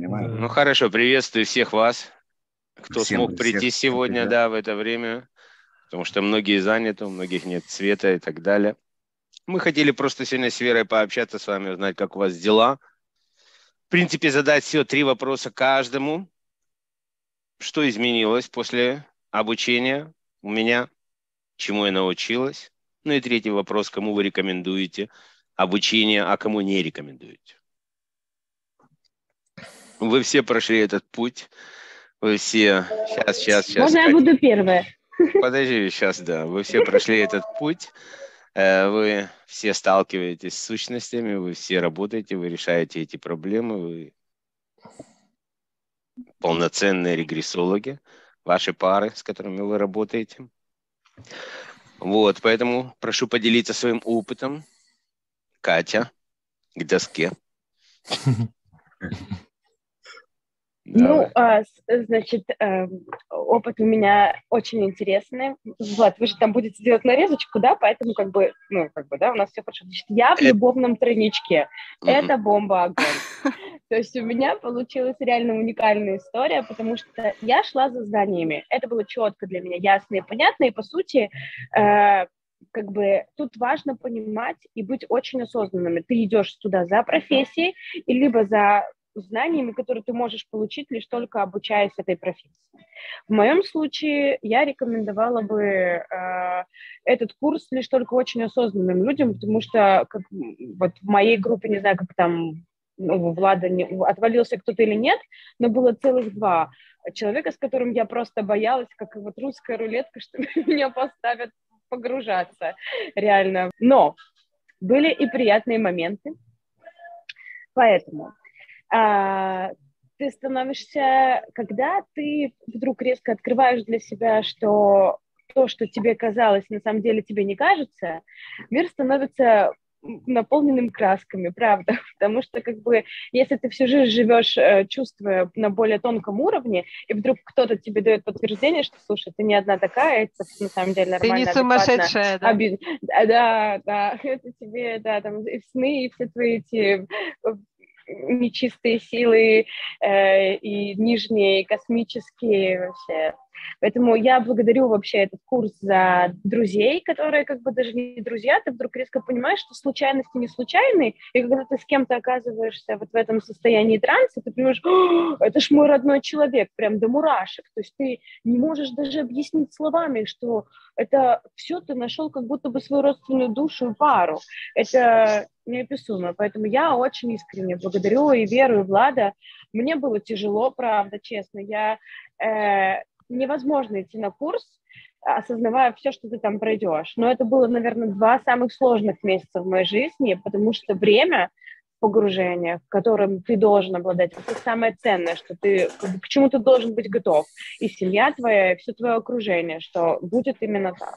понимаю. Ну хорошо, приветствую всех вас, кто Всем смог прийти сегодня, да, в это время, потому что многие заняты, у многих нет света и так далее. Мы хотели просто сегодня с Верой пообщаться с вами, узнать, как у вас дела. В принципе, задать всего три вопроса каждому. Что изменилось после обучения у меня, чему я научилась. Ну и третий вопрос, кому вы рекомендуете обучение, а кому не рекомендуете. Вы все прошли этот путь. Вы все... Сейчас, сейчас, сейчас. Можно я буду первая? Подожди, сейчас, да. Вы все прошли этот путь. Э, Вы все сталкиваетесь с сущностями, вы все работаете, вы решаете эти проблемы, вы полноценные регрессологи, ваши пары, с которыми вы работаете. Вот, поэтому прошу поделиться своим опытом. Катя, к доске. Ну, а, значит, эм, опыт у меня очень интересный. Влад, вы же там будете делать нарезочку, да, поэтому как бы, ну, как бы, да, у нас все хорошо. Значит, я в Это- любовном тройничке. Это бомба огонь. То есть у меня получилась реально уникальная история, потому что я шла за знаниями. Это было четко для меня, ясно и понятно. И по сути, э, как бы тут важно понимать и быть очень осознанными. Ты идешь туда за профессией и либо за знаниями, которые ты можешь получить лишь только обучаясь этой профессии. В моем случае я рекомендовала бы э, этот курс лишь только очень осознанным людям, потому что как, вот в моей группе, не знаю, как там ну, Влада не, отвалился кто-то или нет, но было целых два человека, с которым я просто боялась, как вот русская рулетка, что меня поставят погружаться, реально. Но были и приятные моменты, поэтому ты становишься, когда ты вдруг резко открываешь для себя, что то, что тебе казалось, на самом деле тебе не кажется, мир становится наполненным красками, правда, потому что как бы если ты всю жизнь живешь, э, чувствуя на более тонком уровне, и вдруг кто-то тебе дает подтверждение, что, слушай, ты не одна такая, это на самом деле Ты нормально, не адекватно, сумасшедшая, да? Оби- Да, да, да, это тебе, да, там и сны, и все твои эти э, нечистые силы э, и нижние, и космические вообще. Поэтому я благодарю вообще этот курс за друзей, которые как бы даже не друзья, ты вдруг резко понимаешь, что случайности не случайны, и когда ты с кем-то оказываешься вот в этом состоянии транса, ты понимаешь, «О, это ж мой родной человек, прям до мурашек, то есть ты не можешь даже объяснить словами, что это все ты нашел как будто бы свою родственную душу и пару. Это неописуемо. Поэтому я очень искренне благодарю и Веру, и Влада. Мне было тяжело, правда, честно. Я э, невозможно идти на курс, осознавая все, что ты там пройдешь. Но это было, наверное, два самых сложных месяца в моей жизни, потому что время погружения, которым ты должен обладать, это самое ценное, что ты к чему ты должен быть готов. И семья твоя, и все твое окружение, что будет именно так.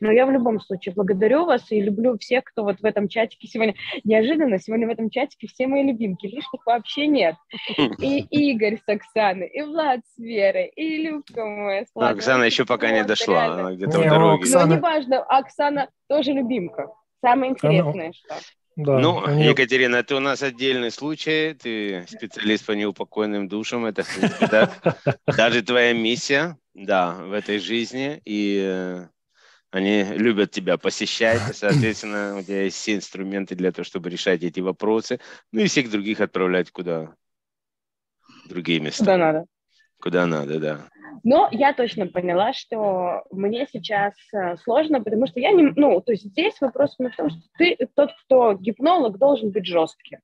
Но я в любом случае благодарю вас и люблю всех, кто вот в этом чатике сегодня. Неожиданно сегодня в этом чатике все мои любимки, лишних вообще нет. И Игорь с Оксаной, и Влад с Верой, и Любка моя с Ну, Владом. Оксана еще пока не дошла, реально. она где-то Не, в дороге. Оксаны- Но неважно, Оксана тоже любимка. Самое интересное, что... Да, ну, неё- Екатерина, это у нас отдельный случай. Ты специалист по неупокоенным душам. Это, в принципе, да, даже твоя миссия, да, в этой жизни. И э, они любят тебя посещать. Соответственно, у тебя есть все инструменты для того, чтобы решать эти вопросы. Ну и всех других отправлять куда? В другие места. Куда надо. Куда надо, да. Но я точно поняла, что мне сейчас э, сложно, потому что я не... Ну, то есть здесь вопрос в том, что ты, тот, кто гипнолог, должен быть жестким.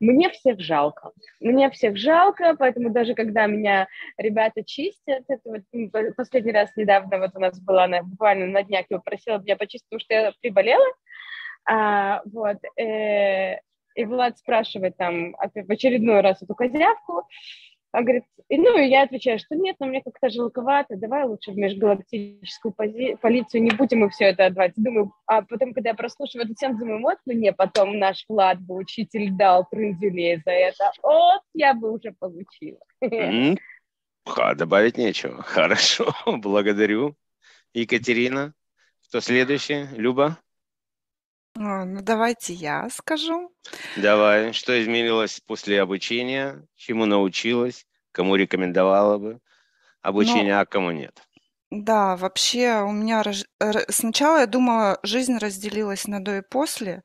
Мне всех жалко. Мне всех жалко, поэтому даже когда меня ребята чистят, это вот последний раз недавно вот у нас была, на, буквально на днях я попросила меня почистить, потому что я приболела, а, вот, э, и Влад спрашивает там опять в очередной раз эту козявку, он говорит, и, ну, и я отвечаю, что нет, но мне как-то жалковато, давай лучше в межгалактическую пози- полицию, не будем мы все это отдавать. Думаю, а потом, когда я прослушиваю эту тему, думаю, вот мне потом наш Влад бы учитель дал трындюлей за это, вот я бы уже получила. Ха, добавить нечего. Хорошо, благодарю. Екатерина. Кто следующий? Люба? А, ну, давайте я скажу. Давай, что изменилось после обучения, чему научилась, кому рекомендовала бы обучение, Ну, а кому нет? да, вообще у меня рож- сначала я думала, жизнь разделилась на до и после,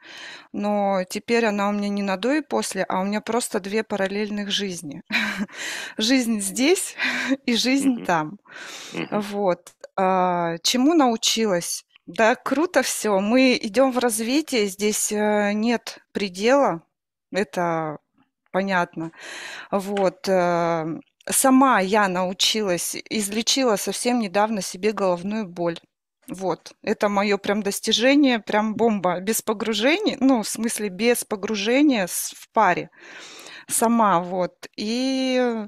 но теперь она у меня не на до и после, а у меня просто две параллельных жизни. Жизнь здесь и жизнь там. Вот. А, чему научилась? Да, круто все. Мы идем в развитие, здесь э, нет предела, это понятно. Вот. э, Сама я научилась, излечила совсем недавно себе головную боль. Вот, это мое прям достижение, прям бомба. Без погружения, ну, в смысле, без погружения в паре. Сама, вот. И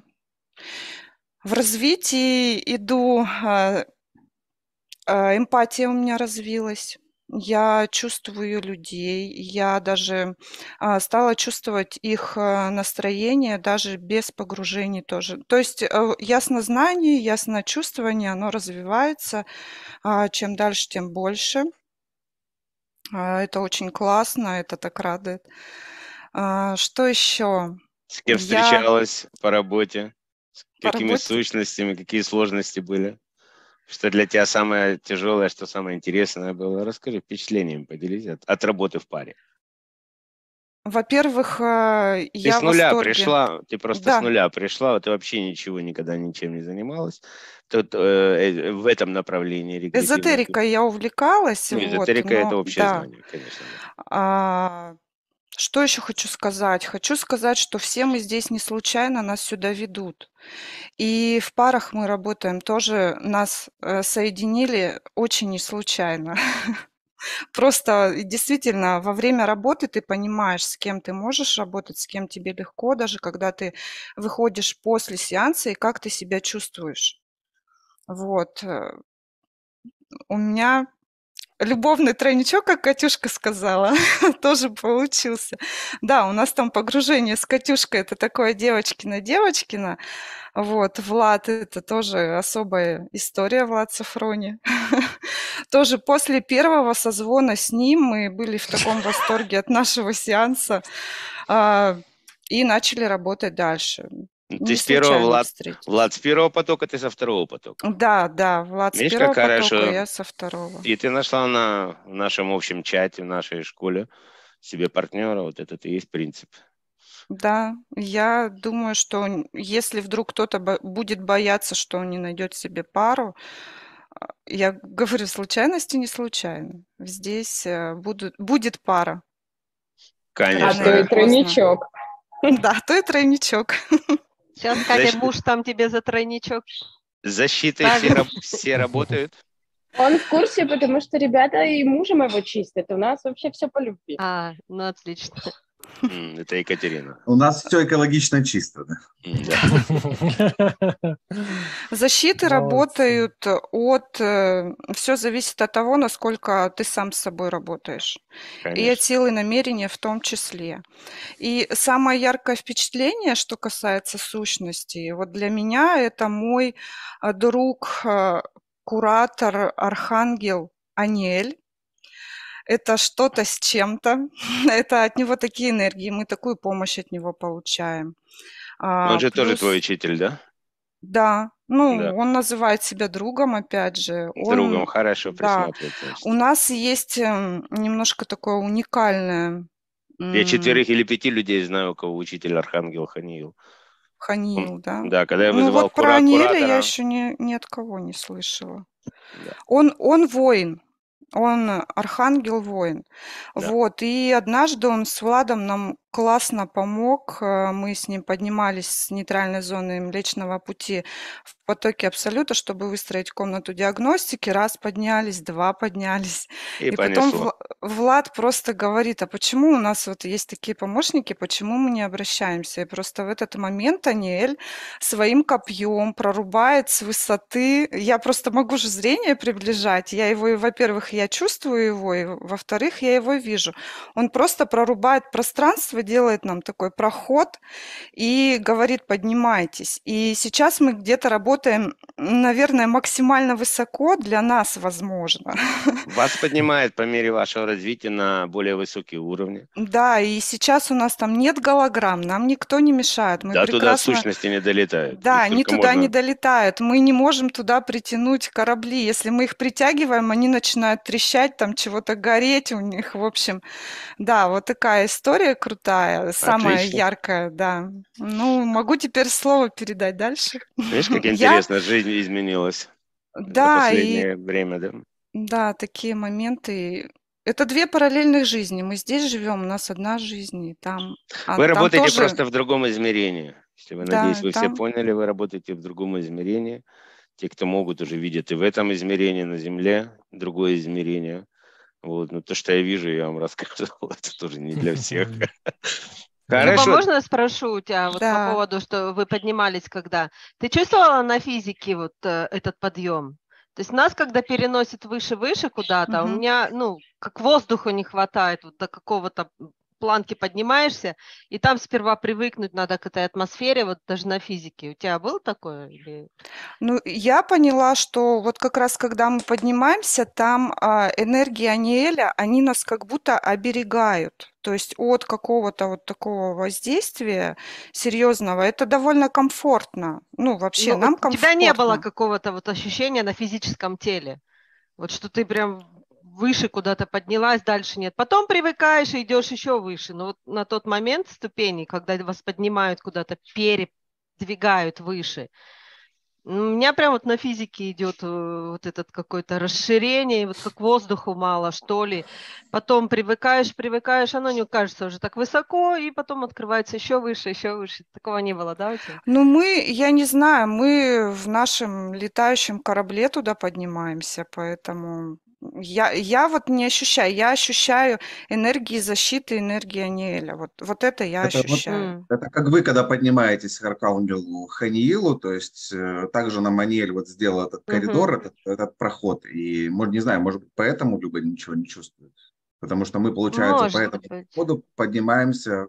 в развитии иду, а, эмпатия у меня развилась. Я чувствую людей, я даже а, стала чувствовать их а, настроение даже без погружений тоже. То есть э, яснознание, ясночувствование, оно развивается. а, Чем дальше, тем больше. А, Это очень классно, это так радует. А, Что еще? С кем Я встречалась по работе? С по какими работе сущностями, какие сложности были? Что для тебя самое тяжелое, что самое интересное было? Расскажи впечатлениями, поделись от, от работы в паре. Во-первых, э, Ты я с нуля восторге. пришла, ты просто с Да, нуля пришла, ты вообще ничего никогда ничем не занималась. Тут э, э, в этом направлении эзотерикой я увлекалась, Ну, вот, эзотерика это но общее да. знание, конечно. А, что еще хочу сказать? Хочу сказать, что все мы здесь не случайно, нас сюда ведут. И в парах мы работаем тоже, нас э, соединили очень не случайно. Просто действительно во время работы ты понимаешь, с кем ты можешь работать, с кем тебе легко, даже когда ты выходишь после сеанса и как ты себя чувствуешь. Вот. э, У меня любовный тройничок, как Катюшка сказала, тоже получился. Да, у нас там погружение с Катюшкой, это такое девочкина-девочкина. Вот, Влад, это тоже особая история, Влад Сафрони. Тоже после первого созвона с ним мы были в таком восторге от нашего сеанса а, и начали работать дальше. Ну, Не Ты с первого Влад, встретились. Влад с первого потока, ты со второго потока. Да, да, Влад с Видишь, первого как потока, хорошо. я со второго. И ты нашла на в нашем общем чате, в нашей школе себе партнера. Вот этот и есть принцип. Да, я думаю, что если вдруг кто-то бо- будет бояться, что он не найдет себе пару, а, я говорю, случайности не случайно. Здесь э, будут, будет пара. А Конечно. то или и тройничок. Да, то и тройничок. Сейчас, Катя, Значит- муж там тебе за тройничок. Защитой все, раб- все работают. Он в курсе, потому что ребята и мужа моего чистят. У нас вообще все по любви. А, ну отлично. Это Екатерина. У нас все экологично чисто. Защиты работают от... Все зависит от того, насколько ты сам с собой работаешь. И от силы намерения в том числе. И самое яркое впечатление, что касается сущности, вот для меня это мой а, друг, а, куратор, архангел Аниэль. Это что-то с чем-то. Это от него такие энергии, мы такую помощь от него получаем. А, Он же тоже плюс- твой учитель, да? Да, ну, Да. он называет себя другом, опять же. Другом Он- хорошо да. У нас есть эм, немножко такое уникальное... Я четверых или пяти людей знаю, у кого учитель Архангел Ханиил. Ханиил, да? Да, когда я Ну вызывал вот про кура- Аниэля куратора, я еще ни, ни от кого не слышала. Да. Он, он воин, он архангел-воин. Да. Вот, и однажды он с Владом нам классно помог. э, Мы с ним поднимались с нейтральной зоны Млечного Пути в потоке Абсолюта, чтобы выстроить комнату диагностики. Раз поднялись, два поднялись. и, И потом понесло. Влад просто говорит, а почему у нас вот есть такие помощники, почему мы не обращаемся? И просто в этот момент Аниэль своим копьем прорубает с высоты. Я просто могу же зрение приближать. Я его, во-первых, я чувствую его, и во-вторых, я его вижу. Он просто прорубает пространство делает нам такой проход и говорит, поднимайтесь. И сейчас мы где-то работаем, наверное, максимально высоко для нас возможно. Вас поднимает по мере вашего развития на более высокие уровни. Да, и сейчас у нас там нет голограмм, нам никто не мешает. Мы да, туда прекрасно... сущности не долетают. Да, они туда можно- не долетают. Мы не можем туда притянуть корабли. Если мы их притягиваем, они начинают трещать, там чего-то гореть у них. В общем, да, вот такая история крутая, самая Отлично. яркая, да. Ну, могу теперь слово передать дальше. Видишь, как Я- интересно жизнь изменилась за Да, и последнее время, да? да, такие моменты. Это две параллельных жизни. Мы здесь живем, у нас одна жизнь, и там, а Вы там работаете тоже- просто в другом измерении. Если вы, Да, надеюсь, вы все там- поняли, вы работаете в другом измерении. Те, кто могут, уже видят и в этом измерении на Земле другое измерение. Вот. Но то, что я вижу, я вам рассказывал, это тоже не для всех. Люба, Хорошо. можно я спрошу у тебя вот Да. по поводу, что вы поднимались когда? Ты чувствовала на физике вот э, этот подъем? То есть нас, когда переносит выше-выше куда-то, у Мгм. меня, ну, как воздуха не хватает, вот до какого-то планки поднимаешься, и там сперва привыкнуть надо к этой атмосфере, вот даже на физике. У тебя было такое? Или... Ну, я поняла, что вот как раз когда мы поднимаемся, там а, энергии Аниэля, они нас как будто оберегают. То есть от какого-то вот такого воздействия серьезного, это довольно комфортно. Ну, вообще, Ну, нам вот у тебя не было комфортно. какого-то вот ощущения на физическом теле? Вот что ты прям выше куда-то поднялась, дальше нет. Потом привыкаешь и идешь еще выше. Но вот на тот момент ступени, когда вас поднимают куда-то, передвигают выше, у меня прям вот на физике идет э, вот этот какое-то расширение, вот как воздуху мало, что ли. Потом привыкаешь, привыкаешь, оно не кажется уже так высоко, и потом открывается еще выше, еще выше. Такого не было, да, у тебя? Ну, мы, я не знаю, мы в нашем летающем корабле туда поднимаемся, поэтому я, я вот не ощущаю, я ощущаю энергии защиты, энергии Аниэля. Вот, вот это я Это вот- ощущаю. М. Это как вы, когда поднимаетесь к Аркангелу Ханиилу, то есть э, также нам Аниэль вот сделал этот коридор, этот, этот проход. И, может, не знаю, может быть, поэтому Люба ничего не чувствует. Потому что мы, получается, по Может этому быть. проходу поднимаемся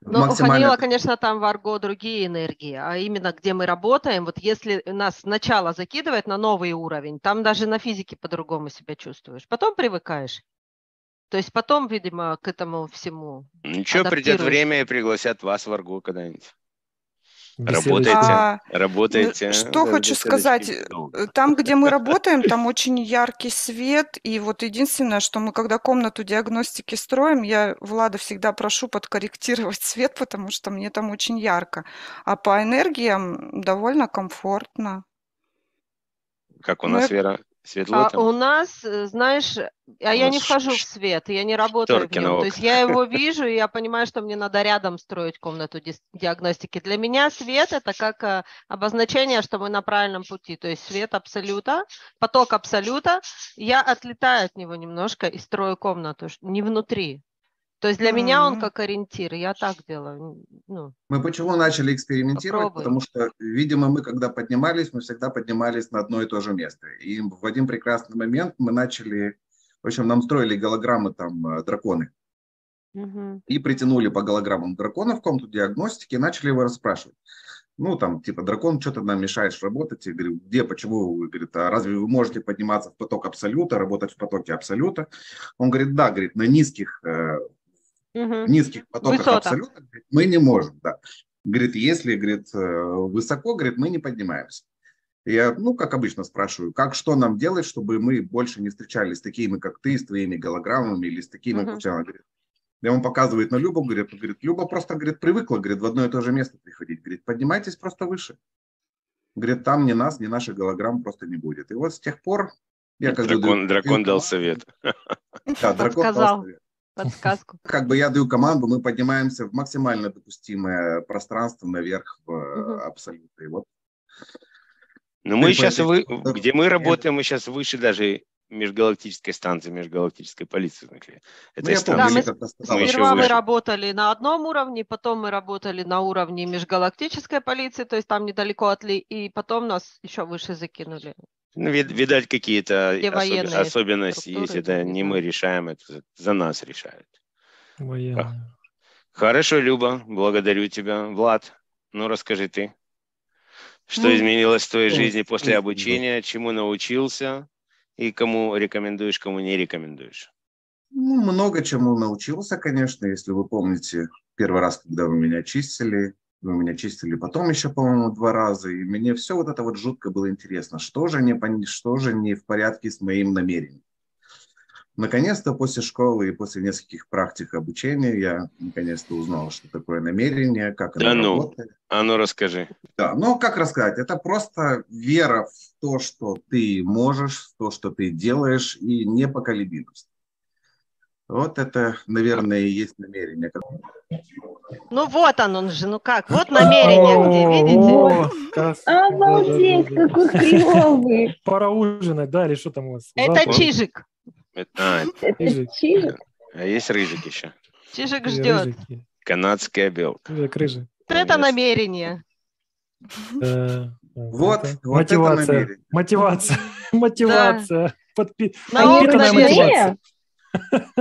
в Ну, максимально... Ханила, конечно, там в Арго другие энергии, а именно где мы работаем, вот если нас сначала закидывает на новый уровень, там даже на физике по-другому себя чувствуешь, потом привыкаешь. То есть потом, видимо, к этому всему. Ничего, придет время и пригласят вас в Арго когда-нибудь. Работаете, А, работаете. Ну, что хочу сказать, э, там, где мы работаем, там очень яркий свет, и вот единственное, что мы, когда комнату диагностики строим, я Влада всегда прошу подкорректировать свет, потому что мне там очень ярко, а по энергиям довольно комфортно. Как у Мы- нас, Вера? Светло А там? у нас, э, знаешь, а У я не вхожу в свет, я не работаю в нем. То есть я его вижу, и я понимаю, что мне надо рядом строить комнату диагностики. Для меня свет это как э, обозначение, что мы на правильном пути. То есть свет абсолюта, поток абсолюта. Я отлетаю от него немножко и строю комнату, не внутри. То есть для меня он как ориентир. Я так делаю. Ну, Мы почему начали экспериментировать? Попробуй. Потому что, видимо, мы, когда поднимались, мы всегда поднимались на одно и то же место. И в один прекрасный момент мы начали... В общем, нам строили голограммы там э, драконы. мгм. и притянули по голограммам дракона в комнату диагностики и начали его расспрашивать. Ну, там, типа, дракон, что ты нам мешаешь работать? Я говорю, где, почему? вы?» Говорит, а разве вы можете подниматься в поток абсолюта, работать в потоке абсолюта? Он говорит, да, говорит, на низких, Мгм. низких потоках Высотах. абсолюта говорит, мы не можем, да. Говорит, если, говорит, э, высоко, говорит, мы не поднимаемся. Я, ну, как обычно, спрашиваю, как, что нам делать, чтобы мы больше не встречались с такими, как ты, с твоими голограммами или с такими, Мгм. как она говорит. И он показывает на Любу, говорит, говорит, Люба просто, говорит, привыкла, говорит, в одно и то же место приходить. Говорит, поднимайтесь просто выше. Говорит, там ни нас, ни наших голограмм просто не будет. И вот с тех пор я как бы Дракон, даю- дракон дал совет. Да, дракон дал совет. Подсказку. Как бы я даю команду, мы поднимаемся в максимально допустимое пространство наверх в Мгм. э, абсолют. И вот Но мы Ты сейчас, вы, где мы работаем, мы сейчас выше даже межгалактической станции, межгалактической полиции. знаете. ну, Этой я станции. помню, мы мы Сперва мы работали на одном уровне, потом мы работали на уровне межгалактической полиции, то есть там недалеко от Ли, и потом нас еще выше закинули. Ну, вид- видать, какие-то особ- особенности есть. Это не мы решаем, это за нас решают. Военные. Хорошо, Люба, благодарю тебя. Влад, ну расскажи ты. Что Ну, изменилось в твоей ну, жизни после ну, обучения, чему научился и кому рекомендуешь, кому не рекомендуешь? Ну, много чему научился, конечно, если вы помните, первый раз, когда вы меня чистили, вы меня чистили потом еще, по-моему, два раза, и мне все вот это вот жутко было интересно, что же не, что же не в порядке с моим намерением. Наконец-то после школы и после нескольких практик обучения я наконец-то узнал, что такое намерение, как Да оно ну. работает. А ну расскажи. Да, ну как рассказать, это просто вера в то, что ты можешь, в то, что ты делаешь, и непоколебимость. Вот это, наверное, и есть намерение. Ну вот он, он же, ну как, вот намерение где, видите? Обалдеть, какой клевый. Пора ужинать, да, или что там у вас? Это? Чижик. Это- а, Чижик. а есть рыжик еще? Чижик Или ждет. Канадская белка. Рыжик, это намерение. Вот, мотивация. намерение. Мотивация. Мотивация. Подпи- подпитанная мотивация.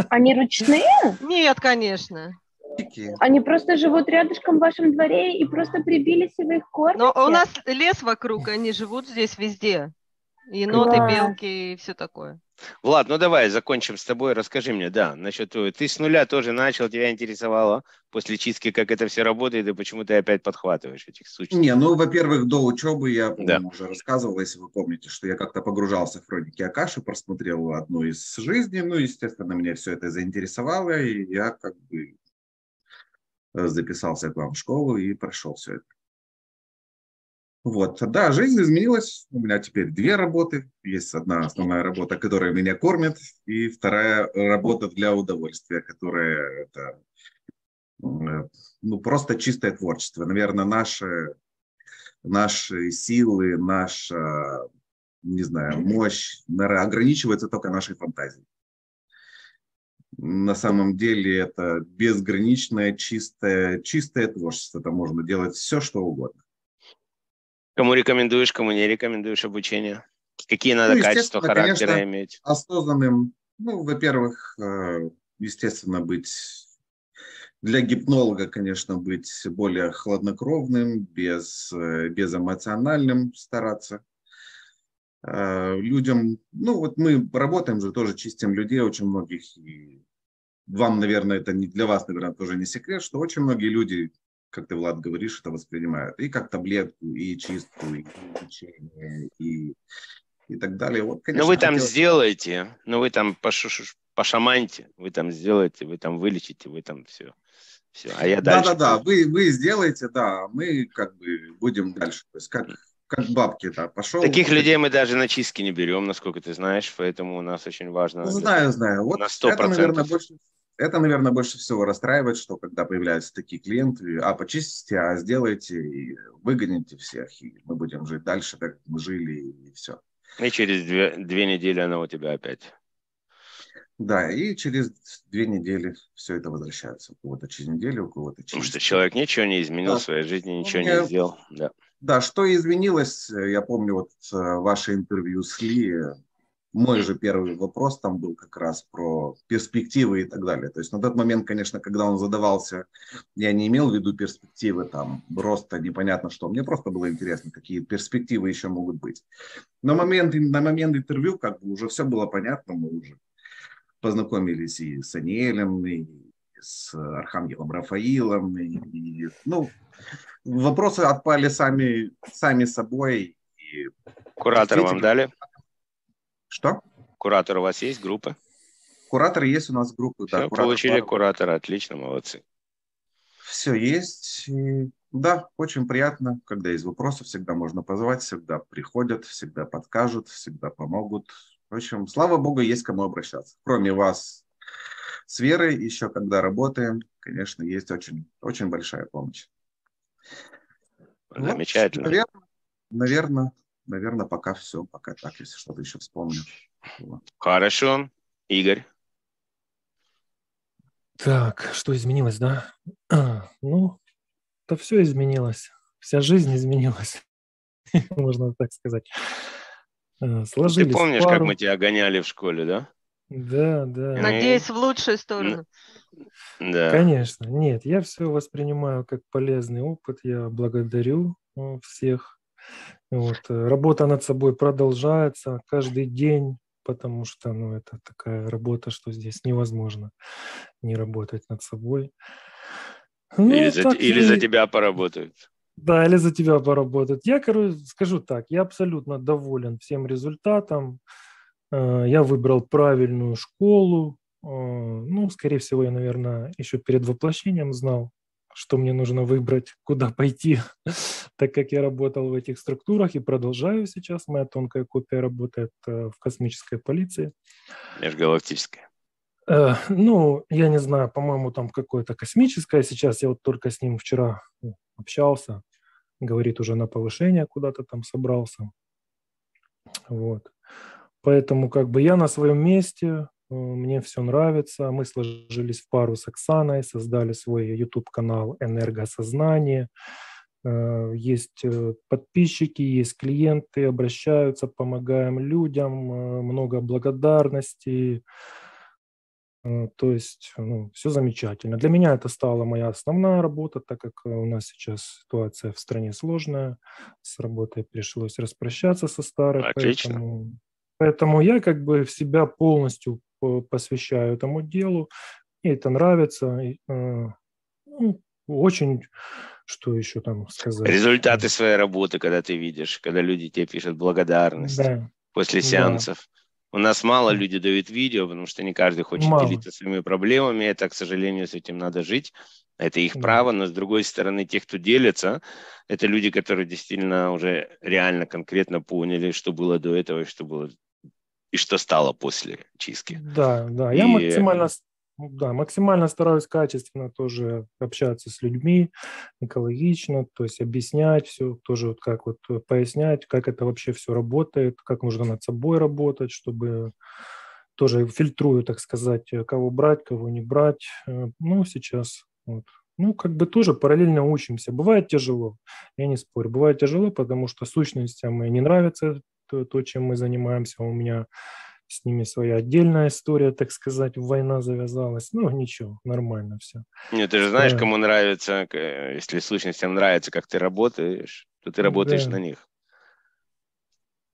Они ручные? Нет, конечно. Такие. Они просто живут рядышком в вашем дворе и просто прибились, и вы их кормите? Но у нас лес вокруг, они живут здесь везде. Еноты, Класс. белки и все такое. Влад, ну давай закончим с тобой. Расскажи мне, да, насчет. Ты с нуля тоже начал, тебя интересовало после чистки, как это все работает, и почему ты опять подхватываешь этих сущностей. Не, ну, во-первых, до учебы я, Да. уже рассказывал, если вы помните, что я как-то погружался в хроники Акаши, просмотрел одну из жизней, ну, естественно, меня все это заинтересовало, и я как бы э, записался к вам в школу и прошел все это. Вот, да, жизнь изменилась. У меня теперь две работы. Есть одна основная работа, которая меня кормит, и вторая работа для удовольствия, которая это, ну, просто чистое творчество. Наверное, наше, наши силы, наша, не знаю, мощь наверное, ограничивается только нашей фантазией. На самом деле это безграничное, чистое, чистое творчество. Это можно делать все, что угодно. Кому рекомендуешь, кому не рекомендуешь обучение? Какие надо Ну, качества характера конечно. иметь? осознанным, ну, во-первых, э, естественно, быть для гипнолога, конечно, быть более хладнокровным, без, э, безэмоциональным стараться. Э, Людям, ну вот мы работаем же, тоже чистим людей, очень многих, и вам, наверное, это не для вас, наверное, тоже не секрет, что очень многие люди, как ты, Влад, говоришь, это воспринимают и как таблетку, и чистку, и лечение, и, и так далее. Вот, конечно, Ну вы там хотелось- сделаете, ну вы там пошу- пошаманьте, вы там сделаете, вы там вылечите, вы там все. Все. А я дальше. Да-да-да, вы, вы сделаете, да, а мы как бы будем дальше. То есть как, как бабки, да, пошел. Таких людей мы даже на чистки не берем, насколько ты знаешь, поэтому у нас очень важно. Знаю, знаю. Вот На 100%. это, наверное, больше, это, наверное, больше всего расстраивает, что когда появляются такие клиенты, а почистите, а сделайте, и выгоните всех, и мы будем жить дальше, как мы жили, и все. И через две, две недели она у тебя опять. Да, и через две недели все это возвращается. У кого-то через неделю, у кого-то через... Потому что человек ничего не изменил Да. в своей жизни, ничего меня- не сделал. Да. Да, что изменилось, э, я помню вот э, ваше интервью с Ли, мой же первый вопрос там был как раз про перспективы и так далее. То есть на тот момент, конечно, когда он задавался, я не имел в виду перспективы там роста, непонятно что. Мне просто было интересно, какие перспективы еще могут быть. На момент, на момент интервью как бы уже все было понятно, мы уже познакомились и с Аниелем, и с Архангелом Рафаилом, и, и, ну, вопросы отпали сами, сами собой. И... Куратор вам дали? Что? Куратор у вас есть, группа? Кураторы есть у нас группы. Все, получили куратора, отлично, молодцы. Все есть. И, да, очень приятно, когда есть вопросы, всегда можно позвать, всегда приходят, всегда подкажут, всегда помогут. В общем, слава богу, есть кому обращаться. Кроме вас с Верой, еще когда работаем, конечно, есть очень, очень большая помощь. Вот, Замечательно. наверное, наверное, наверное, пока все, пока так, если что-то еще вспомню. Хорошо. Игорь. Так, что изменилось, да? Ну, то все изменилось. Вся жизнь изменилась, можно так сказать. Э, Ты Сложились в помнишь, как пару. мы тебя гоняли в школе, да? Да, да. Надеюсь, в лучшую сторону. Да. Конечно, нет, я все воспринимаю как полезный опыт, я благодарю э, всех. Вот, э, работа над собой продолжается каждый день, потому что ну, это такая работа, что здесь невозможно не работать над собой. Ну, Или, за, или и- за тебя поработают. Да, или за тебя поработать. Я, короче, скажу так, я абсолютно доволен всем результатом. Э, Я выбрал правильную школу. Э, Ну, скорее всего, я, наверное, еще перед воплощением знал, что мне нужно выбрать, куда пойти, так как я работал в этих структурах и продолжаю сейчас. Моя тонкая копия работает э, в космической полиции. Межгалактическая. Э, Ну, я не знаю, по-моему, там какое-то космическое. Сейчас я вот только с ним вчера ну, общался. Говорит, уже на повышение куда-то там собрался. Вот. Поэтому как бы я на своем месте, э, мне все нравится. Мы сложились в пару с Оксаной, создали свой YouTube-канал «Энергосознание». Э, Есть э, подписчики, есть клиенты, обращаются, помогаем людям, э, много благодарности. Э, То есть, ну, все замечательно. Для меня это стала моя основная работа, так как э, у нас сейчас ситуация в стране сложная. С работой пришлось распрощаться со старой. Отлично. Поэтому, поэтому я как бы себя полностью по- посвящаю этому делу. Мне это нравится. И, э, ну, очень, что еще там сказать? Результаты своей работы, когда ты видишь, когда люди тебе пишут благодарность Да, после Да. сеансов. У нас мало люди дают видео, потому что не каждый хочет Мало. делиться своими проблемами. Это, к сожалению, с этим надо жить. Это их Да. право, но с другой стороны, те, кто делится, это люди, которые действительно уже реально конкретно поняли, что было до этого и что было и что стало после чистки. Да, да. Я И- максимально, с- да, максимально стараюсь качественно тоже общаться с людьми, экологично, то есть объяснять все, тоже вот как вот э, пояснять, как это вообще все работает, как нужно над собой работать, чтобы тоже фильтрую, так сказать, э, кого брать, кого не брать. Э, Ну, сейчас вот. Ну, как бы тоже параллельно учимся. Бывает тяжело, я не спорю. Бывает тяжело, потому что сущностям и не нравится то, чем мы занимаемся. У меня с ними своя отдельная история, так сказать, война завязалась. Ну, ничего, нормально все. Нет, ты же знаешь, Да. кому нравится, э, если сущностям нравится, как ты работаешь, то ты работаешь Да. на них.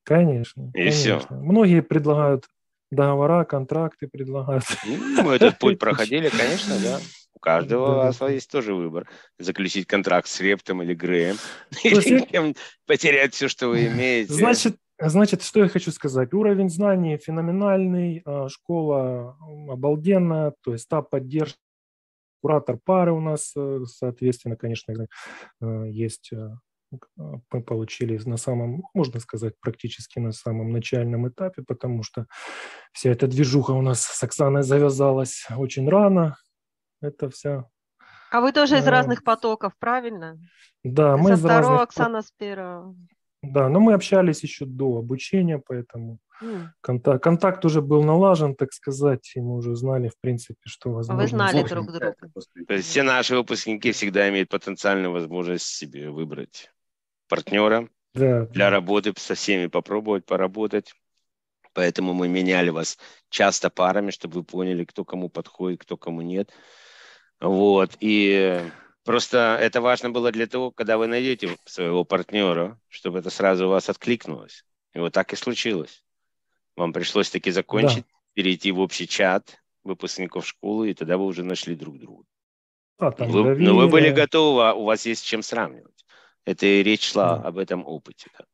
Конечно. И конечно. Многие предлагают договора, контракты предлагают. Ну, мы этот путь проходили, конечно, да. У каждого Да. вас есть тоже выбор. Заключить контракт с Рептом или Греем, или потерять все, что вы имеете. Значит, значит, что я хочу сказать? Уровень знаний феноменальный, а, школа обалденная, то есть та поддержка, куратор пары у нас, э, соответственно, конечно, э, есть, э, к- мы получили на самом, можно сказать, практически на самом начальном этапе, потому что вся эта движуха у нас с Оксаной завязалась очень рано. Это вся, А вы тоже из разных потоков, правильно? да, мы со из второго, разных, Оксана с первого. Да, но мы общались еще до обучения, поэтому М. контакт, контакт уже был налажен, так сказать, и мы уже знали, в принципе, что возможно. знали сделать. друг друга. То есть все наши выпускники всегда имеют потенциальную возможность себе выбрать партнера Да, для работы, со всеми попробовать поработать. Поэтому мы меняли вас часто парами, чтобы вы поняли, кто кому подходит, кто кому нет. Вот. И просто это важно было для того, когда вы найдете своего партнера, чтобы это сразу у вас откликнулось. И вот так и случилось. Вам пришлось таки закончить, перейти в общий чат выпускников школы, и тогда вы уже нашли друг друга. А, там Вы- но вы были готовы, а у вас есть чем сравнивать. Это и речь шла Да. об этом опыте. да.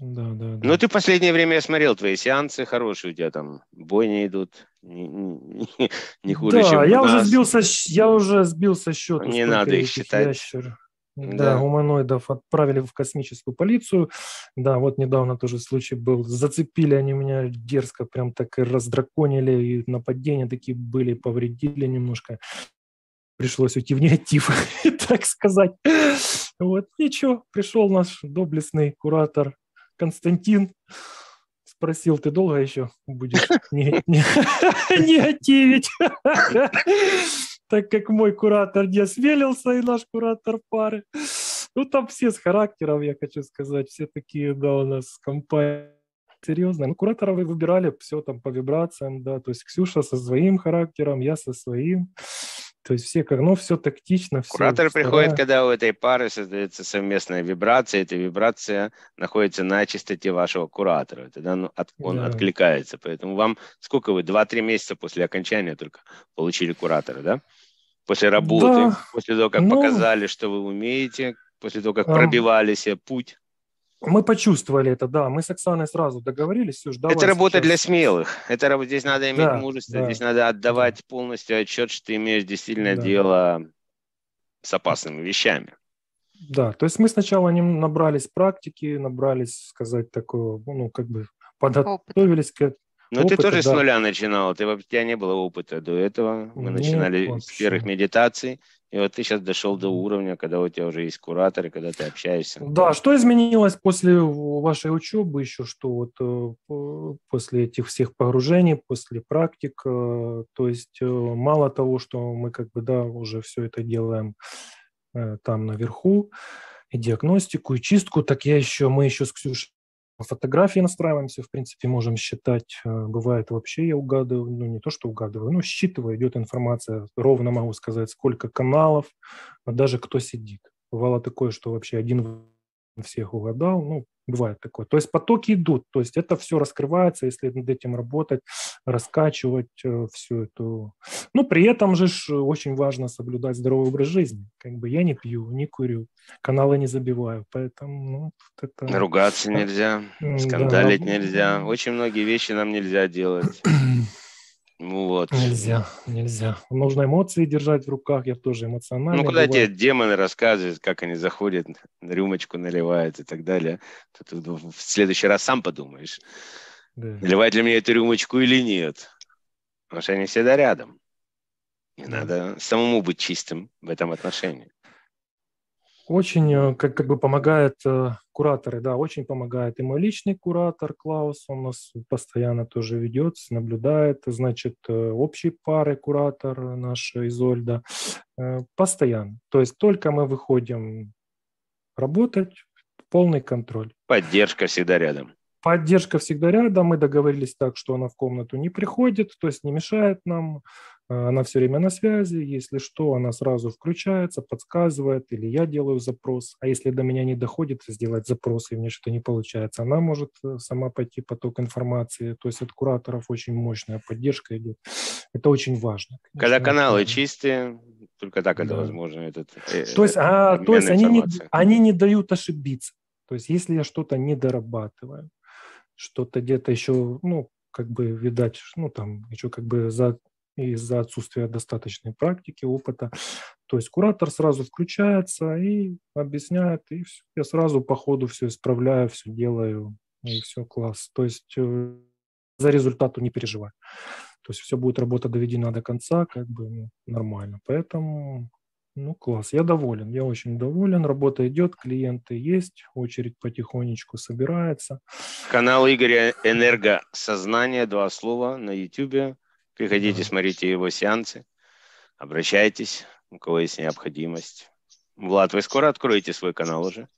Да, да, да. Ну, ты в последнее время, я смотрел, твои сеансы хорошие, у тебя там бойни идут, не, не- не хуже, да, чем я уже нас. сбился, с- я уже сбился счету. Не надо их считать. ящер- Да, Да. гуманоидов отправили в космическую полицию. Да, вот недавно тоже случай был. Зацепили они меня дерзко, прям так и раздраконили, и нападения такие были, повредили немножко. Пришлось уйти в негатив, так сказать. Вот, ничего, пришел наш доблестный куратор Константин, спросил, ты долго еще будешь не- не- негативить? Так как мой куратор не осмелился, и наш куратор пары. Ну, там все с характером, я хочу сказать, все такие, да, у нас компания Серьезно. Ну, куратора вы выбирали все там по вибрациям, да, то есть Ксюша со своим характером, я со своим. То есть все как, ну, все тактично. Все Куратор приходит, когда у этой пары создается совместная вибрация, эта вибрация находится на частоте вашего куратора, тогда он, от, он Да. откликается. Поэтому вам, сколько вы, 2-3 месяца после окончания только получили куратора, да? После работы, Да. после того, как Ну. показали, что вы умеете, после того, как Ам. пробивали себе путь. Мы почувствовали это, да. Мы с Оксаной сразу договорились, все, давай Это работа для сейчас. смелых. Это раб- здесь надо иметь Да, мужество, да, здесь надо отдавать полностью отчет, что ты имеешь действительно Да. дело с опасными вещами. Да, то есть мы сначала не набрались практики, набрались, сказать, такого, ну, как бы подготовились к Но ты Опыта, тоже с да. нуля начинал, ты, у тебя не было опыта до этого. Мы Нет, начинали с вообще. первых медитаций, и вот ты сейчас дошел до уровня, когда у тебя уже есть куратор, и когда ты общаешься. Да, что изменилось после вашей учебы еще, что вот э, по- после этих всех погружений, после практик, э, то есть э, мало того, что мы как бы, да, уже все это делаем там наверху, и диагностику, и чистку, так я еще, мы еще с Ксюшей фотографии настраиваемся, в принципе, можем считать. Э, Бывает вообще я угадываю, ну не то, что угадываю, ну считываю, идет информация, ровно могу сказать, сколько каналов, а даже кто сидит. Бывало такое, что вообще один всех угадал, ну, бывает такое. То есть потоки идут, то есть это все раскрывается, если над этим работать, раскачивать всю эту... Ну, при этом же очень важно соблюдать здоровый образ жизни. Как бы я не пью, не курю, каналы не забиваю, поэтому ну, вот это... Ругаться нельзя, скандалить да. нельзя, очень многие вещи нам нельзя делать. Ну вот. Нельзя, нельзя. Нужно эмоции держать в руках, я тоже эмоциональный. Ну, когда бываю. тебе демоны рассказывают, как они заходят, рюмочку наливают и так далее, то ты в следующий раз сам подумаешь, Да. наливать ли мне эту рюмочку или нет. Потому что они всегда рядом. И Да. надо самому быть чистым в этом отношении. Очень э, как, как бы помогает э, кураторы, да, очень помогает и мой личный куратор Клаус, он нас постоянно тоже ведет, наблюдает, значит, э, общий пары куратор наш Изольда, постоянно. То есть только мы выходим работать, полный контроль. Поддержка всегда рядом. Поддержка всегда рядом. Мы договорились так, что она в комнату не приходит, то есть не мешает нам. Э, Она все время на связи. Если что, она сразу включается, подсказывает, или я делаю запрос. А если до меня не доходит сделать запрос, и мне что-то не получается, она может э, сама пойти поток информации. То есть от кураторов очень мощная поддержка идет. Это очень важно. Когда конечно. каналы чистые, только так это Да. возможно. Этот, э, То есть, а, то есть они, не, они не дают ошибиться. То есть если я что-то не дорабатываю, что-то где-то еще, ну, как бы, видать, ну, там, еще как бы за, из-за отсутствия достаточной практики, опыта, то есть куратор сразу включается и объясняет, и всё. я сразу по ходу все исправляю, все делаю, и все класс. То есть э, за результату не переживай. То есть все будет работа доведена до конца, как бы ну, нормально. Поэтому ну, класс, я доволен, я очень доволен, работа идет, клиенты есть, очередь потихонечку собирается. Канал Игоря «Энергосознание», два слова на YouTube. Приходите, смотрите его сеансы, обращайтесь, у кого есть необходимость. Влад, вы скоро откроете свой канал уже?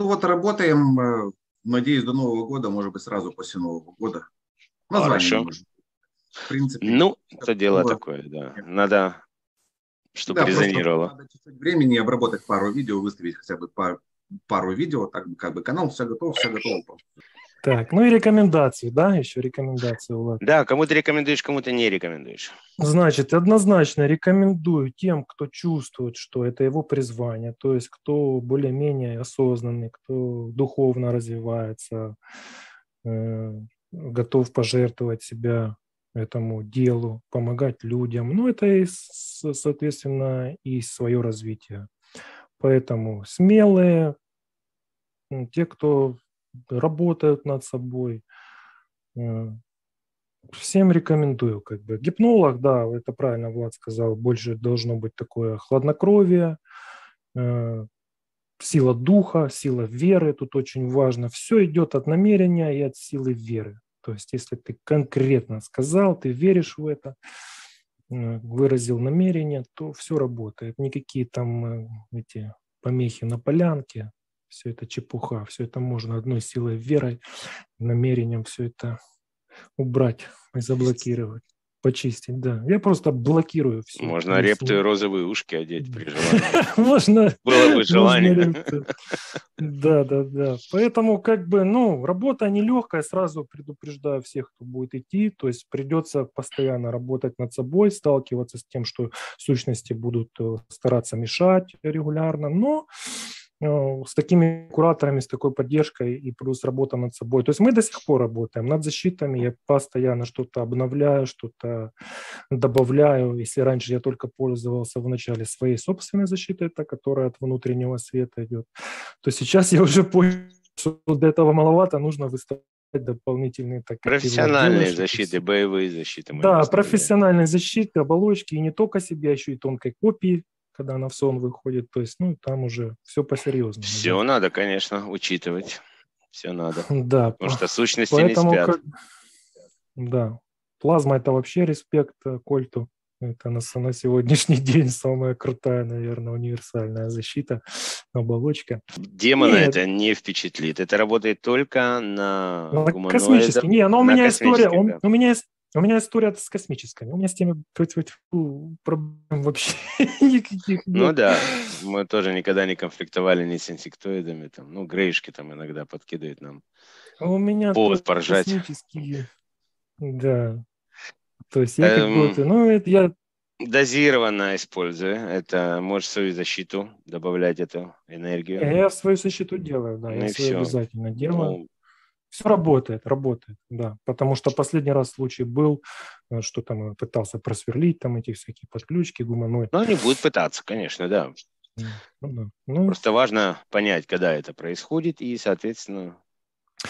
Ну вот работаем, э, надеюсь, до Нового года, может быть, сразу после Нового года. Название Хорошо. может. В принципе. Ну, это дело было. такое, да. Надо, чтобы да, резонировало. Надо чуть-чуть времени обработать пару видео, выставить хотя бы пар- пару видео, так бы как бы канал все готов, все готово. Так, ну и рекомендации, да, еще рекомендации, Влад. Да, кому-то рекомендуешь, кому-то не рекомендуешь. Значит, однозначно рекомендую тем, кто чувствует, что это его призвание, то есть кто более-менее осознанный, кто духовно развивается, э, готов пожертвовать себя этому делу, помогать людям. Ну, это и, соответственно, и свое развитие. Поэтому смелые, те, кто работают над собой, э, всем рекомендую. Как бы. Гипнолог, да, это правильно Влад сказал, больше должно быть такое хладнокровие, э, сила духа, сила веры, тут очень важно. Все идет от намерения и от силы веры. То есть если ты конкретно сказал, ты веришь в это, э, выразил намерение, то все работает. Никакие там эти помехи на полянке, все это чепуха, все это можно одной силой, верой, намерением все это убрать и заблокировать почистить, да. Я просто блокирую все. Можно репту и розовые ушки одеть при желании. Можно. Было бы желание. Да, да, да. Поэтому как бы, ну, работа нелегкая, сразу предупреждаю всех, кто будет идти. То есть придется постоянно работать над собой, сталкиваться с тем, что сущности будут э, стараться мешать регулярно. Но с такими кураторами, с такой поддержкой и плюс работа над собой. То есть мы до сих пор работаем над защитами, я постоянно что-то обновляю, что-то добавляю. Если раньше я только пользовался в начале своей собственной защитой, это которая от внутреннего света идет, то сейчас я уже понял, что для этого маловато, нужно выставлять дополнительные так профессиональные делаешь, защиты, боевые защиты. Да, профессиональные защиты, оболочки и не только себе, а еще и тонкой копии когда она в сон выходит. То есть, ну, там уже все посерьезнее. Все да. надо, конечно, учитывать. Все надо. Да. Потому что сущности Поэтому, не спят. Как... Да. Плазма – это вообще респект э, Кольту. Это на, на сегодняшний день самая крутая, наверное, универсальная защита, оболочка. Демона Нет. это не впечатлит. Это работает только на, на космический. Не, но у меня история, да. у, у меня у меня история с космическими. У меня с теми проблем вообще никаких нет. Ну да, мы тоже никогда не конфликтовали ни с инсектоидами. Там, ну, грейшки там иногда подкидывают нам а у меня повод поржать. Космические. Да. То есть я эм, как бы... Ну, это я... Дозированно использую. Это можешь свою защиту добавлять эту энергию. Я, я свою защиту делаю, да. Ну, я свою обязательно делаю. Ну, все работает, работает, да. Потому что последний раз случай был, э, что там пытался просверлить там эти всякие подключки гуманоид. Ну, они будут пытаться, конечно, да. Ну, да. Ну, Просто важно понять, когда это происходит, и, соответственно,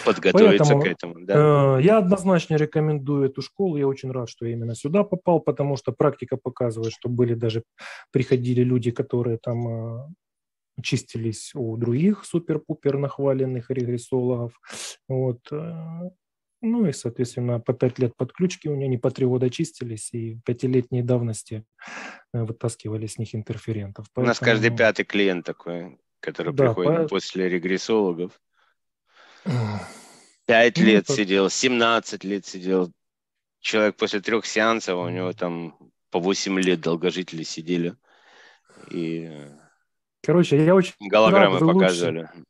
подготовиться Поэтому, к этому. Да. Э, я однозначно рекомендую эту школу. Я очень рад, что я именно сюда попал, потому что практика показывает, что были даже приходили люди, которые там э, чистились у других супер-пупер нахваленных регрессологов. Вот. Э, ну и, соответственно, по пять лет подключки у меня не по три года чистились, и пятилетней давности э, вытаскивали с них интерферентов. Поэтому... У нас каждый пятый клиент такой, который да, приходит по... после регрессологов. Пять ну, лет это... сидел, 17 лет сидел. Человек после трех сеансов, у него там по 8 лет долгожители сидели. И Короче, я очень Голограммы рад, вы показывали. Лучшие.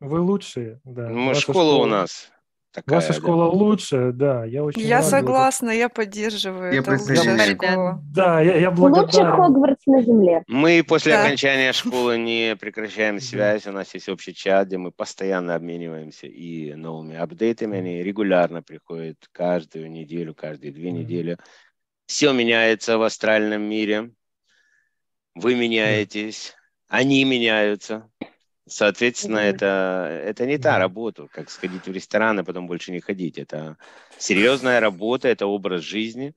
Вы лучшие, да. Ну, школа, школа у нас такая. Ваша школа да. лучшая, да. Я очень Я рад, согласна, я поддерживаю. Я это лучшая школа. Да, я, я благодарен. Лучший Хогвартс на земле. Мы после да. окончания школы не прекращаем связь. У нас есть общий чат, где мы постоянно обмениваемся и новыми апдейтами. Они регулярно приходят каждую неделю, каждые две недели. Все меняется в астральном мире. Вы меняетесь они меняются. Соответственно, mm-hmm. это, это не та работа, как сходить в ресторан, а потом больше не ходить. Это серьезная работа, это образ жизни,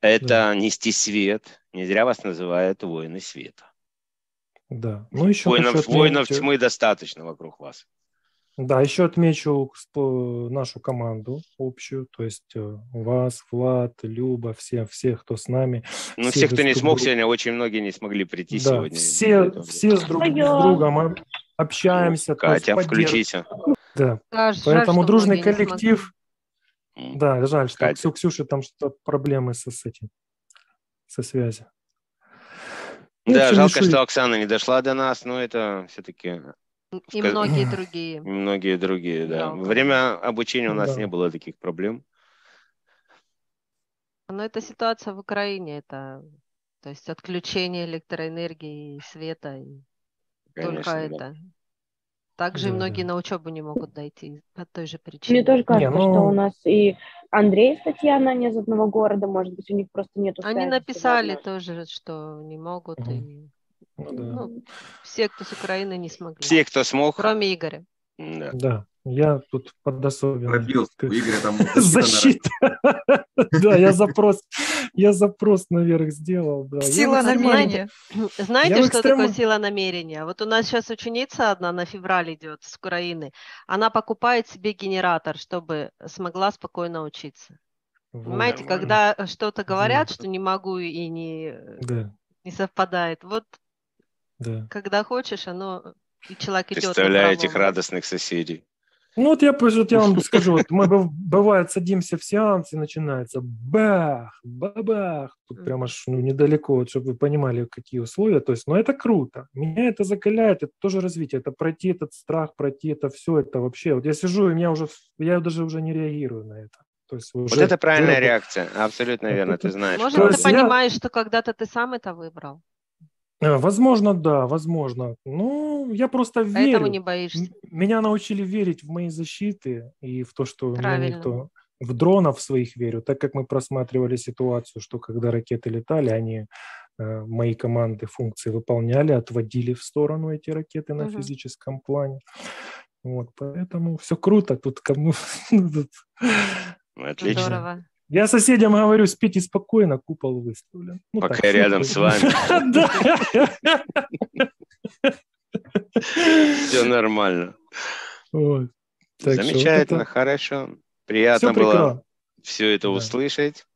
это mm-hmm. нести свет. Не зря вас называют воины света. Да. Ну, еще воинов, воинов тьмы достаточно вокруг вас. Да, еще отмечу нашу команду общую, то есть э, вас, Влад, Люба, все, все, кто с нами. Ну, все, кто не смог сегодня, очень многие не смогли прийти да, сегодня. Все, все с, друг, с другом общаемся. Катя, включите. Да, да поэтому жаль, дружный коллектив. Да, жаль, что Катя. у Ксюши там что-то проблемы со, с этим, со связью. Да, общем, жалко, что Оксана не дошла до нас, но это все-таки и многие другие. И многие другие, да. Во время обучения у нас да. не было таких проблем. Но это ситуация в Украине, это то есть отключение электроэнергии и света, и Конечно, только да. это. Также да, и многие да. на учебу не могут дойти по той же причине. Мне тоже кажется, не, ну... что у нас и Андрей статья Татьяна не из одного города, может быть, у них просто нет Они написали тоже, что не могут. Угу. И... Ну, да. ну, все, кто с Украины, не смогли. Все, кто смог. Кроме Игоря. Да. да. Я тут подособен. Пробился. У Игоря там защита. Да, я запрос, я запрос наверх сделал. Сила намерения. Знаете, что такое сила намерения? Вот у нас сейчас ученица одна на февраль идет с Украины. Она покупает себе генератор, чтобы смогла спокойно учиться. Понимаете, когда что-то говорят, что не могу и не, не совпадает, вот да. Когда хочешь, оно и человек идет Представляю этих радостных соседей. Ну вот я, вот я вам скажу, вот мы быв- бывает садимся в сеанс и начинается бах, бабах, тут прямо аж, ну, недалеко, вот, чтобы вы понимали, какие условия. То есть, ну это круто. Меня это закаляет, это тоже развитие. Это пройти этот страх, пройти это все, это вообще. Вот я сижу, и меня уже, я даже уже не реагирую на это. То есть Вот уже это правильная выработ- реакция. Абсолютно Вот верно, ты знаешь. Может, ты есть я- понимаешь, что когда-то ты сам это выбрал, Возможно, да, возможно. Ну, я просто поэтому верю. не боишься. Меня научили верить в мои защиты и в то, что меня Правильно. никто... В дронов своих верю, так как мы просматривали ситуацию, что когда ракеты летали, они э, мои команды функции выполняли, отводили в сторону эти ракеты на Мгм. физическом плане. Вот, поэтому все круто. Тут кому... Отлично. Здорово. Я соседям говорю, спите спокойно, купол выставлен. Ну, Пока так, я рядом с вами. Все нормально. Вот. Вот Замечательно, хорошо. Приятно было все это услышать.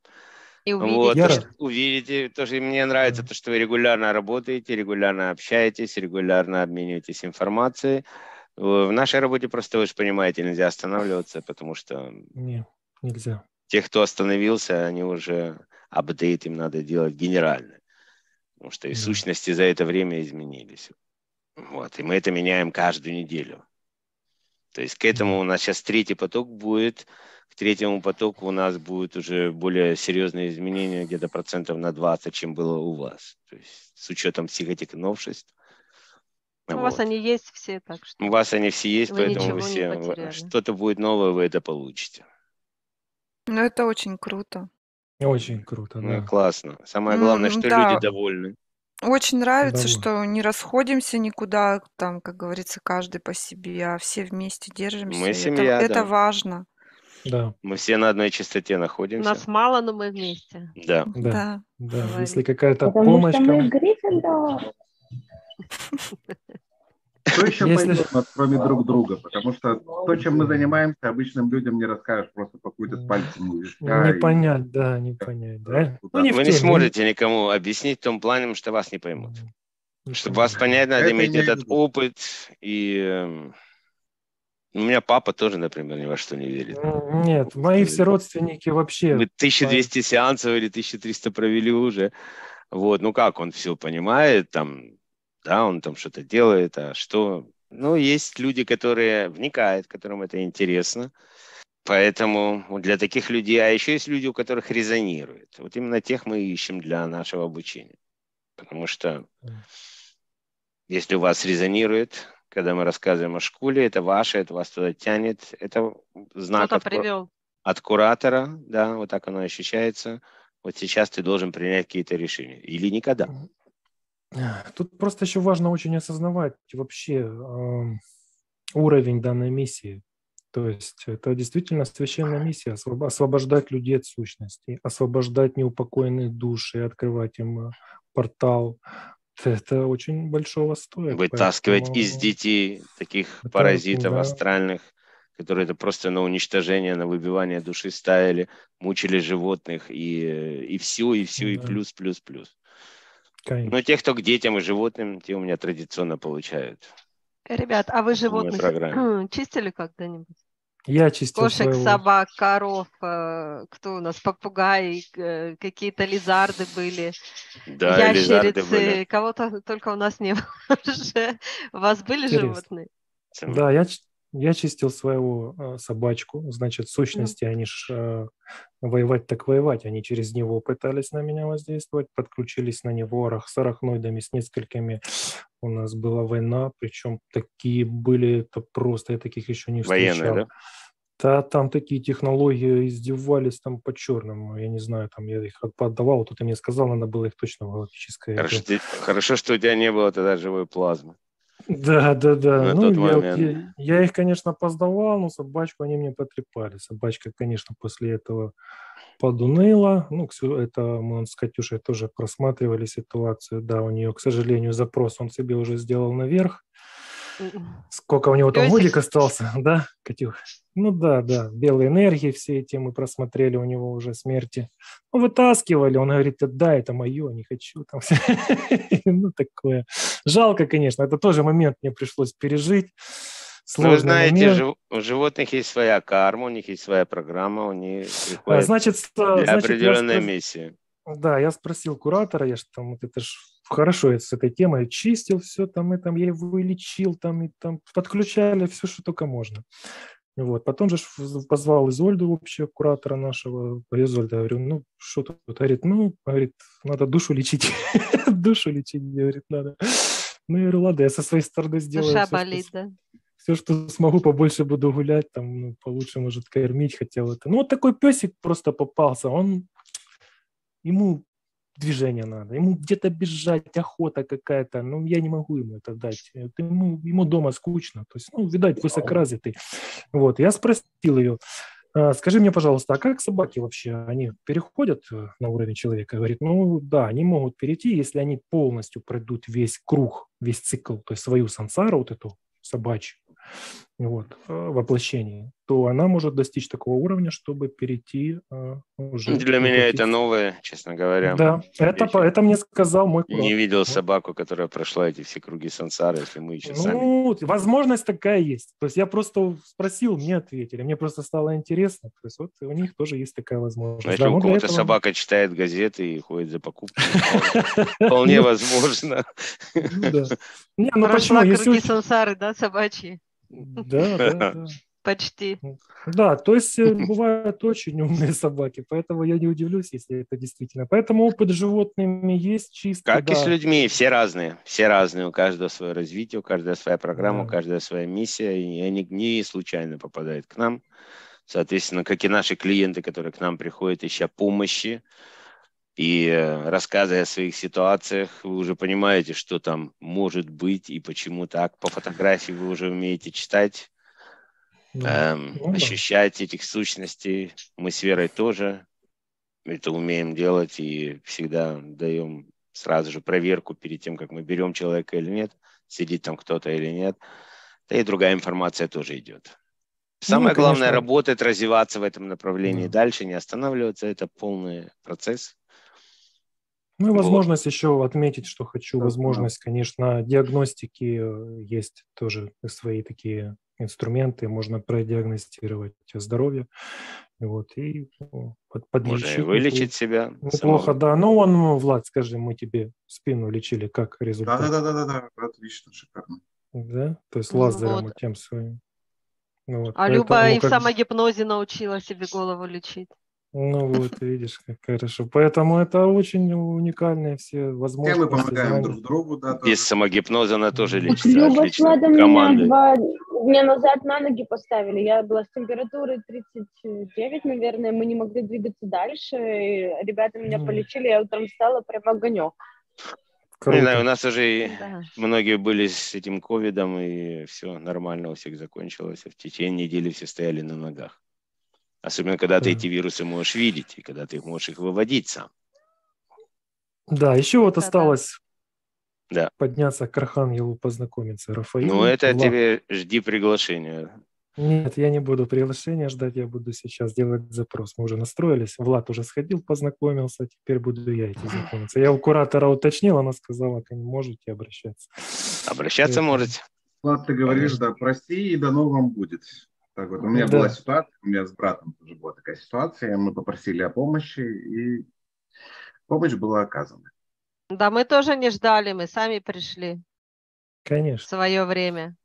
И Вот, увидеть. Я то, что увидите, тоже мне нравится то, что вы регулярно работаете, регулярно общаетесь, регулярно обмениваетесь информацией. В в нашей работе просто, вы же понимаете, нельзя останавливаться, потому что Не, нельзя. Те, кто остановился, они уже апдейт им надо делать генеральный. Потому что и сущности за это время изменились. Вот. И мы это меняем каждую неделю. То есть к этому у нас сейчас третий поток будет. К третьему потоку у нас будут уже более серьезные изменения, где-то процентов на 20, чем было у вас. То есть с учетом всех этих новшеств. У вас они есть все, так что У вас они все есть, Вы поэтому вы все что-то будет новое, вы это получите. Ну, это очень круто. Очень круто, Ну, да. классно. Самое главное, М, что да. люди довольны. Очень нравится, Довольно. что не расходимся никуда, там, как говорится, каждый по себе, а все вместе держимся. Мы и это, семья, это да. важно. Да, Мы все на одной частоте находимся. нас мало, но мы вместе. Да. да, Да. да. Говорит. Если какая-то Потому помощь, что мы кому- Гриффиндор. Кто еще Если- пойдет кроме друг друга? Потому что то, чем мы занимаемся, обычным людям не расскажешь, просто покрутят пальцем у виска. не и- понять, да, не понять, да. Ну, не Вы не сможете никому объяснить в том плане, что вас не поймут. не Чтобы понять. вас понять, надо Это иметь этот виду. опыт. И эм, у меня папа тоже, например, ни во что не верит. М, Нет, мои все родственники вообще. Мы 1200 сеансов или 1300 провели уже. Вот, ну как, он все понимает, там, да, он там что-то делает, а что? Ну, есть люди, которые вникают, которым это интересно. Поэтому для таких людей, а еще есть люди, у которых резонирует. Вот именно тех мы ищем для нашего обучения. Потому что если у вас резонирует, когда мы рассказываем о школе, это ваше, это вас туда тянет, это знак от, привел. от куратора, да, вот так оно ощущается. Вот сейчас ты должен принять какие-то решения. Или никогда. Тут просто еще важно очень осознавать вообще эм, уровень данной миссии. То есть это действительно священная миссия освоб- освобождать людей от сущности, освобождать неупокоенные души, открывать им э, портал. Это очень большого стоит. Вытаскивать поэтому- из детей таких Это, паразитов да. астральных, которые это просто на уничтожение, на выбивание души ставили, мучили животных, и, э, и все, и все, и Да. плюс, плюс, плюс. Конечно. Но те, кто к детям и животным, те у меня традиционно получают. Ребят, а вы животных чистили когда-нибудь? Я чистил Кошек, своего. собак, коров, э, кто у нас, попугаи, э, какие-то лизарды были, Да, ящерицы, были. кого-то только у нас не было. У вас были Интересно. животные? Да, я, я чистил своего э, собачку. Значит, в сущности, они ж э, воевать так воевать. Они через него пытались на меня воздействовать, подключились на него арах- с арахноидами, с несколькими. У нас была война, причем такие были, это просто, я таких еще не встречал. Военные, да? Да, там такие технологии издевались там по-черному. Я не знаю, там я их отдавал. Вот ты мне сказал, надо было их точно в галактическое. Хорошо, хорошо, что у тебя не было тогда живой плазмы. Да, да, да. На ну, я, я, я их, конечно, поздавал, но собачку они мне потрепали. Собачка, конечно, после этого подуныла. Ну, это мы с Катюшей тоже просматривали ситуацию. Да, у нее, к сожалению, запрос он себе уже сделал наверх. Сколько у него там годик остался, да, Катюх? Ну да, да, белые энергии все эти мы просмотрели у него уже смерти. Ну, вытаскивали, он говорит, да, это мое, не хочу. Там. ну, такое. Жалко, конечно, это тоже момент мне пришлось пережить. Ну, вы Сложный знаете, момент. жив- у животных есть своя карма, у них есть своя программа, у них приходит Значит, с- значит, я определенная сказ- миссия. Да, я спросил куратора, я же там вот это ж хорошо я с этой темой чистил все там и там я его и лечил там и там подключали все, что только можно. Вот. Потом же позвал Изольду вообще, куратора нашего. Изольда, говорю, ну, что тут? Говорит, ну, говорит, надо душу лечить. душу лечить, говорит, надо. Ну, я говорю, ладно, я со своей стороны сделаю Душа что болит, с- да? все, что смогу, побольше буду гулять, там, ну, получше, может, кормить хотел это. Ну, вот такой песик просто попался, он, ему движение надо, ему где-то бежать, охота какая-то, ну, я не могу ему это дать, ему, ему дома скучно, то есть, ну, видать, высокоразвитый. Вот, я спросил ее, «А, скажи мне, пожалуйста, а как собаки вообще, они переходят э, на уровень человека? Говорит, ну, да, они могут перейти, если они полностью пройдут весь круг, весь цикл, то есть свою сансару, вот эту собачью, вот, э, воплощение, то она может достичь такого уровня, чтобы перейти э, уже... Для меня это воплотиться. новое, честно говоря. Да, это, по- еще это мне сказал мой куратор. Не видел собаку, которая прошла эти все круги сансары, если мы еще сами. Ну, возможность такая есть. То есть я просто спросил, мне ответили. Мне просто стало интересно. То есть вот у них тоже есть такая возможность. Но если Да, у ну, кого-то этого- собака читает газеты и ходит за покупками, вполне- возможно. Ну. Не, ну почему? Прошла круги сансары, да, собачьи? Да, да, да. Почти. Да, то есть э, бывают очень умные собаки, поэтому я не удивлюсь, если это действительно. Поэтому опыт с животными есть чистый. Как и да. с людьми, все разные, все разные, у каждого свое развитие, у каждого своя программа, у Да. каждого своя миссия, и они не случайно попадают к нам. Соответственно, как и наши клиенты, которые к нам приходят, ища помощи и э, рассказывая о своих ситуациях, вы уже понимаете, что там может быть и почему так. По фотографии вы уже умеете читать, Да. эм, Ну ощущать этих сущностей. Мы с Верой тоже это умеем делать и всегда даем сразу же проверку перед тем, как мы берем человека или нет, сидит там кто-то или нет. Да и другая информация тоже идет. Самое главное конечно. работать, развиваться в этом направлении Да. дальше, не останавливаться. Это полный процесс. Ну и Вот. возможность еще отметить, что хочу, Да, возможность, конечно, диагностики э, есть тоже свои такие инструменты, можно продиагностировать здоровье, вот, и ну, под, подлечить. Можно и вылечить себя. Неплохо, самого. да. Ну, он, ну, Влад, скажи, мы тебе спину лечили, как результат? Да-да-да, отлично, шикарно. Да? То есть Ну лазером вот. тем своим. Ну, вот, А Люба и в самогипнозе научила себе голову лечить. Ну вот, видишь, как хорошо. Поэтому это очень уникальные все Все возможности. мы помогаем знания. друг другу, да, тоже. Без самогипноза она тоже лечится. Люба с. Владом меня два дня назад на ноги поставили. Я была с температурой 39, наверное. Мы не могли двигаться дальше. И ребята меня полечили. Я утром встала прям огонек. Не знаю, у Круто. нас уже Да. многие были с этим ковидом, и все нормально у всех закончилось. В течение недели все стояли на ногах. Особенно, когда ты эти вирусы можешь видеть, и когда ты можешь их выводить сам. Да, еще вот осталось Да. подняться к Архангелу, познакомиться. Рафаил. Ну, это Влад. тебе жди приглашения. Нет, я не буду приглашения ждать, я буду сейчас делать запрос. Мы уже настроились. Влад уже сходил, познакомился, теперь буду я идти знакомиться. Я у куратора уточнил, она сказала, как можете обращаться. Обращаться Это- можете. Влад, ты говоришь, да, прости, и дано вам будет. Так вот, у меня Да. была ситуация, у меня с братом тоже была такая ситуация, мы попросили о помощи, и помощь была оказана. Да, мы тоже не ждали, мы сами пришли в Конечно. свое время.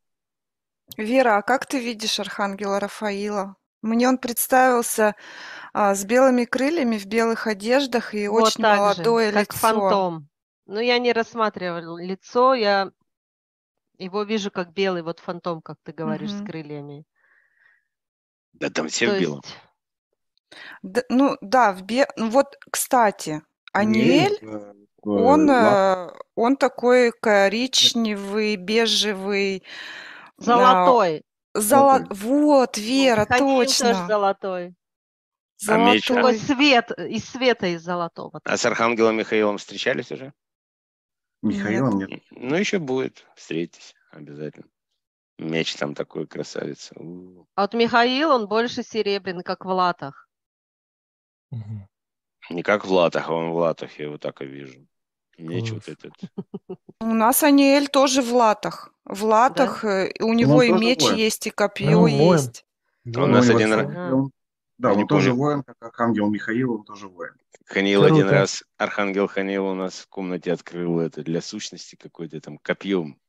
Вера, а как ты видишь Архангела Рафаила? Мне он представился а, с белыми крыльями, в белых одеждах и вот очень так же, молодое как лицо. фантом. Ну, я не рассматривала лицо, я его вижу как белый, вот фантом, как ты говоришь, с Мгм. крыльями. Да там все То в белом. есть, Д- ну да, в бе... ну вот, кстати, Аниэль, э, он, Влад, э, он такой коричневый, бежевый, а, золотой. золо- Золотой. Вот, Вера, тоже точно. золотой. А меч, а? Золотой. свет, из света из золотого. А с Архангелом Михаилом встречались уже? Михаилом нет. Ну, еще будет. Встретитесь обязательно. Меч там такой красавец. У. А вот Михаил, он больше серебряный, как в латах. Не как в латах, а он в латах, я его так и вижу. Меч вот этот. У нас Аниэль тоже в латах. В латах. э, У него он и меч воин. есть, и копье Ну, есть. Да, У нас Ну, один раз- Да, он тоже воин, как Архангел Михаил, он тоже воин. Ханил один раз, Архангел Ханил у нас в комнате открыл это для сущности какой-то там копьем.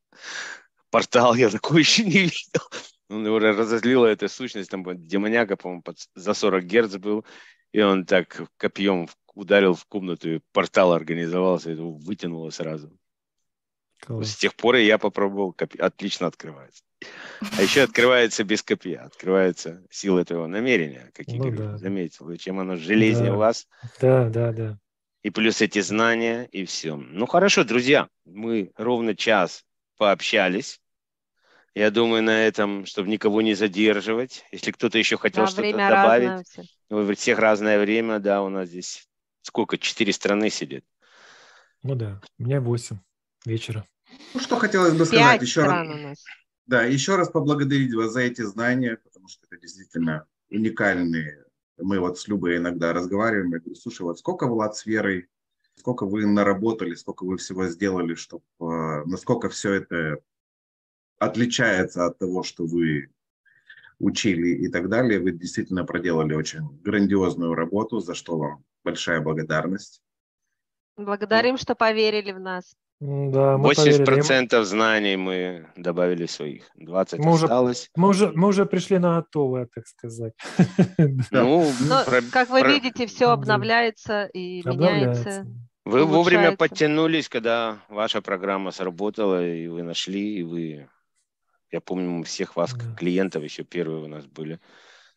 Портал я такой еще не видел. Он его разозлила эта сущность, там демоняка, по-моему, под- за 40 герц был, и он так копьем ударил в комнату, и портал организовался, и его вытянуло сразу. С Класс. тех пор я попробовал, копье отлично открывается. А еще открывается без копья, открывается сила этого намерения, как Ну Игорь да, заметил. И чем оно железнее Да. у вас, Да, да, да. и плюс эти знания, и все. Ну хорошо, друзья, мы ровно час пообщались. Я думаю, на этом, чтобы никого не задерживать. Если кто-то еще хотел Да, что-то добавить, все. ну, у всех разное время, да, у нас здесь сколько, четыре страны сидит. Ну да, у меня 8 вечера. Ну, что хотелось бы сказать Пять еще раз. стран у нас. Да, еще раз поблагодарить вас за эти знания, потому что это действительно уникальные. Мы вот с Любой иногда разговариваем, я говорю, слушай, вот сколько Влад с Верой, сколько вы наработали, сколько вы всего сделали, чтобы, насколько все это отличается от того, что вы учили и так далее. Вы действительно проделали очень грандиозную работу, за что вам большая благодарность. Благодарим, что поверили в нас. Да, мы поверили. Им- 80% знаний мы добавили своих, 20 Мы уже- осталось. Мы уже, мы уже пришли на готовое, так сказать. Ну, Но, про- как вы про- видите, все обновляется и Обновляется. меняется. Вы вовремя улучшается. подтянулись, когда ваша программа сработала, и вы нашли, и вы... Я помню, мы всех вас, Да. клиентов, еще первые у нас были.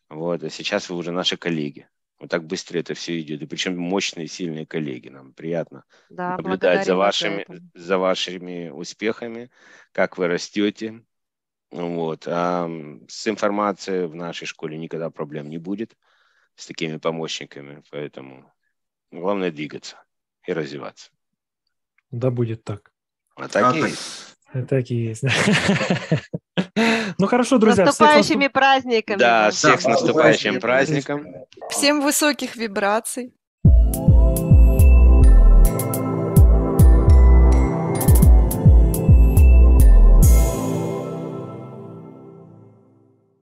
Вот, а сейчас вы уже наши коллеги. Вот так быстро это все идет. И причем мощные, сильные коллеги. Нам приятно Да, наблюдать за за вашими, это. за вашими успехами, как вы растете. Вот. А с информацией в нашей школе никогда проблем не будет с такими помощниками. Поэтому главное двигаться и развиваться. Да будет так. А так А, и так. есть. Так и есть. Ну хорошо, С друзья. всех наступающими наступ- праздниками! Да, всех с наступающим праздником. Всем высоких вибраций.